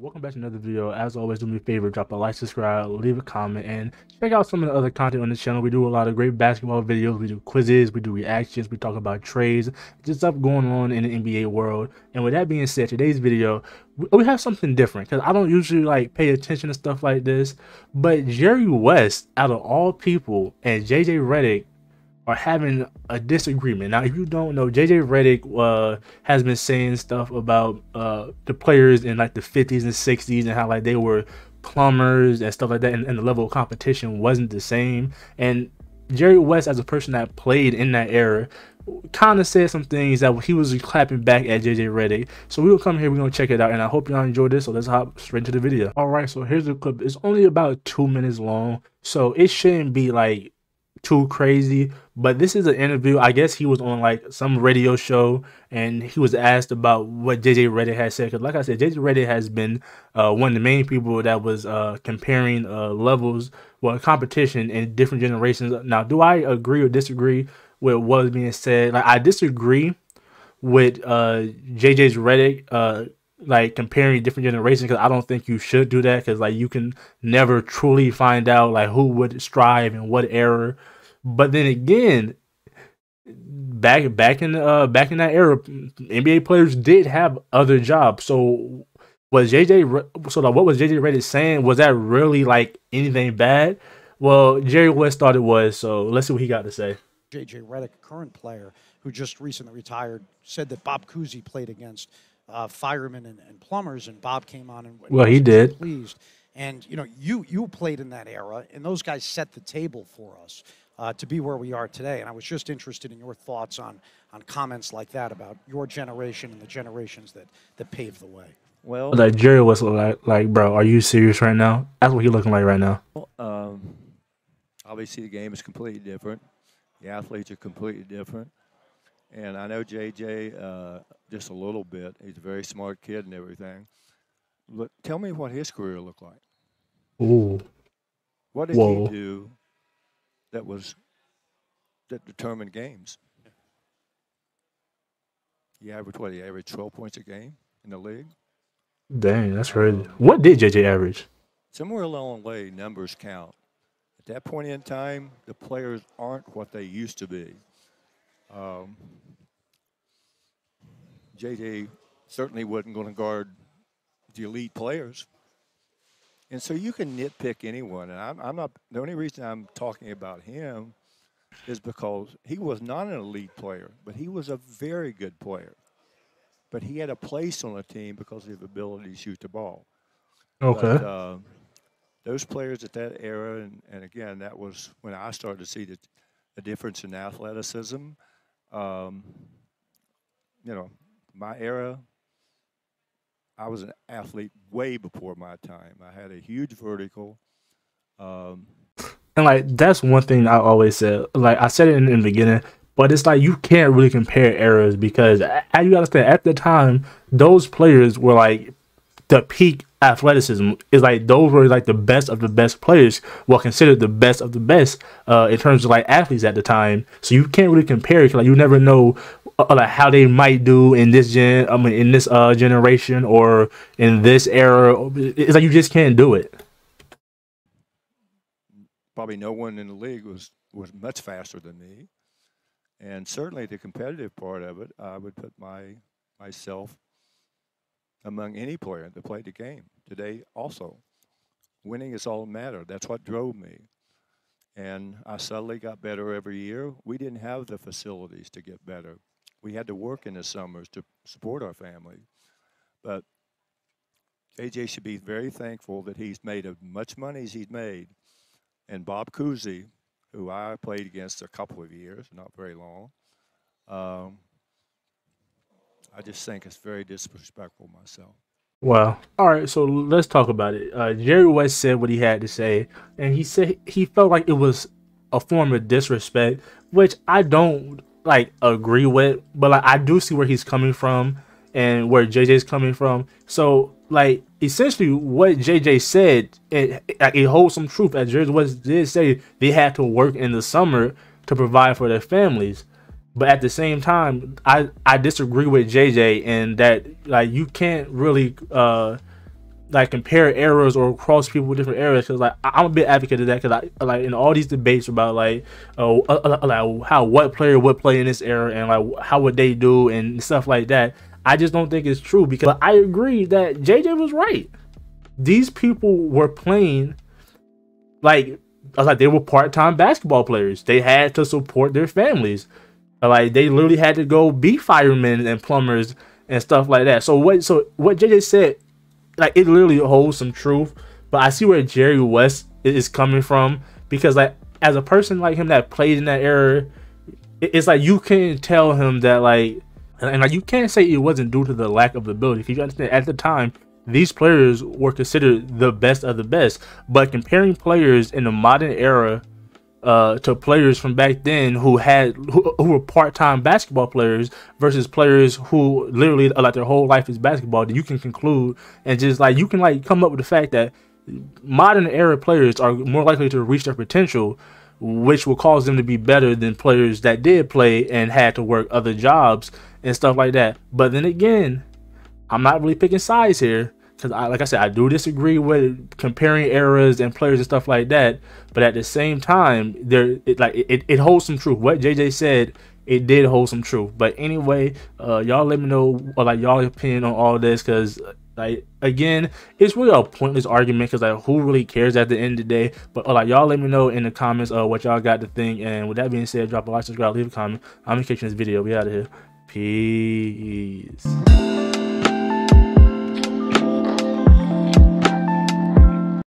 welcome back to another video. As always, do me a favor, drop a like, subscribe, leave a comment, and check out some of the other content on the channel. We do a lot of great basketball videos. We do quizzes, we do reactions, we talk about trades, just stuff going on in the NBA world. And with that being said, today's video, we have something different because I don't usually like pay attention to stuff like this. But Jerry West, out of all people, and JJ Redick are having a disagreement. Now, if you don't know, JJ Redick uh, has been saying stuff about uh, the players in like the 50s and 60s and how like they were plumbers and stuff like that, and, and the level of competition wasn't the same. And Jerry West, as a person that played in that era, kind of said some things that he was clapping back at JJ Redick. So we will come here, we're gonna check it out, and I hope y'all enjoyed this. So let's hop straight into the video. All right, so here's the clip. It's only about two minutes long, so it shouldn't be like too crazy. But this is an interview. I guess he was on like some radio show and he was asked about what JJ Redick had said. Because, like I said, JJ Redick has been uh, one of the main people that was uh, comparing uh, levels, well, competition in different generations. Now, do I agree or disagree with what was being said? Like, I disagree with uh, JJ's Redick uh, like comparing different generations because I don't think you should do that because like you can never truly find out like who would strive and what era. But then again, back back in uh back in that era, NBA players did have other jobs. So was JJ so like, what was JJ Redick saying? Was that really like anything bad? Well, Jerry West thought it was. So let's see what he got to say. JJ Redick, current player who just recently retired, said that Bob Cousy played against uh, firemen and, and, plumbers, and Bob came on and well, he did. Pleased, and you know, you you played in that era, and those guys set the table for us uh, to be where we are today. And I was just interested in your thoughts on on comments like that about your generation and the generations that that paved the way. Well, like Jerry was like, like, bro, are you serious right now? That's what he looking like right now. Um, obviously, the game is completely different. The athletes are completely different. And I know JJ uh, just a little bit. He's a very smart kid and everything. But tell me what his career looked like. Ooh. What did Whoa. he do that was that determined games? He averaged what? He averaged 12 points a game in the league. Dang, that's crazy. What did JJ average? Somewhere along the way, numbers count. At that point in time, the players aren't what they used to be. Um, JJ certainly wasn't going to guard the elite players. And so you can nitpick anyone. And I'm, I'm, not, the only reason I'm talking about him is because he was not an elite player, but he was a very good player. But he had a place on the team because of his ability to shoot the ball. Okay. But, uh, those players at that era, and, and again, that was when I started to see the, the difference in athleticism um, you know, my era, I was an athlete way before my time. I had a huge vertical. Um, and like that's one thing I always said. Like I said it in, the beginning, but it's like you can't really compare eras because as you understand at the time, those players were like the peak athleticism is like those were like the best of the best players well considered the best of the best uh in terms of like athletes at the time so you can't really compare it like you never know like how they might do in this gen i mean in this uh generation or in this era it's like you just can't do it probably no one in the league was was much faster than me and certainly the competitive part of it i would put my myself among any player that played the game today also. Winning is all that matter. That's what drove me. And I subtly got better every year. We didn't have the facilities to get better. We had to work in the summers to support our family. But JJ should be very thankful that he's made as much money as he's made. And Bob Cousy, who I played against a couple of years, not very long, um, I just think it's very disrespectful myself. Well, All right, so let's talk about it. Uh, Jerry West said what he had to say, and he said he felt like it was a form of disrespect, which I don't like agree with, but like I do see where he's coming from and where JJ's coming from. So like essentially what JJ said, it, it, it holds some truth. As Jerry West did say, they had to work in the summer to provide for their families. But at the same time, I I disagree with JJ in that like you can't really uh like compare eras or cross people with different eras because like I'm a bit advocate of that because I like in all these debates about like uh, uh, uh, like how what player would play in this era and like how would they do and stuff like that. I just don't think it's true because I agree that JJ was right. These people were playing like like they were part-time basketball players. They had to support their families. Like they literally had to go be firemen and plumbers and stuff like that. So what so what JJ said like it literally holds some truth. But I see where Jerry West is coming from because like as a person like him that played in that era, it's like you can't tell him that like and like you can't say it wasn't due to the lack of ability. If you understand at the time, these players were considered the best of the best. But comparing players in the modern era uh, to players from back then who had who, who were part-time basketball players versus players who literally like their whole life is basketball you can conclude and just like you can like come up with the fact that modern era players are more likely to reach their potential which will cause them to be better than players that did play and had to work other jobs and stuff like that. But then again i'm not really picking sides here because I, like I said, I do disagree with comparing eras and players and stuff like that. But at the same time, there it like it, it holds some truth. What JJ said, it did hold some truth. But anyway, uh, y'all let me know or like y'all opinion on all this because like again, it's really a pointless argument because like who really cares at the end of the day? But uh, like y'all let me know in the comments uh, what y'all got to think. And with that being said, drop a like, subscribe, leave a comment. I'm gonna catch this video. We out of here. Peace.